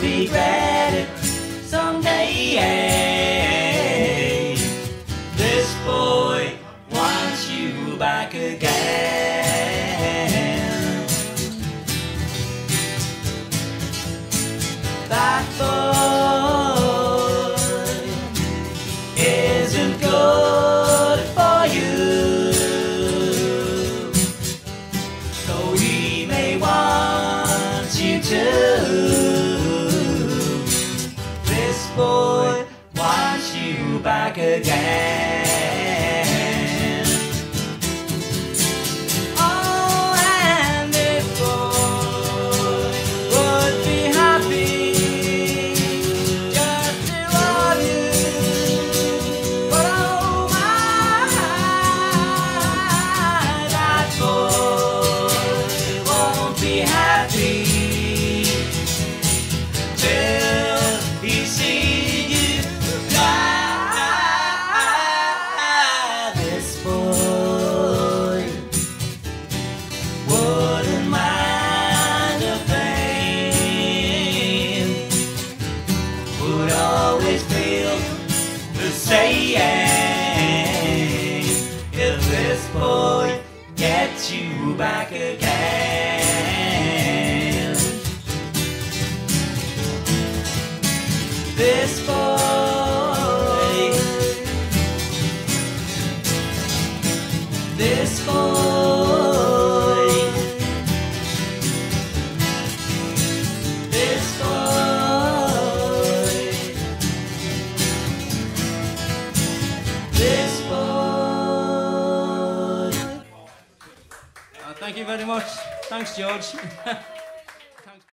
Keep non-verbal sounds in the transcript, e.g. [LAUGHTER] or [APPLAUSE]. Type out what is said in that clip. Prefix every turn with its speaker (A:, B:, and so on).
A: Regret it be better someday. This boy wants you back again. That boy isn't good for you. So he may want you to. Boy wants you back again. If this boy gets you back again. This boy, this boy,
B: Uh, thank you very much. Thanks, George. [LAUGHS]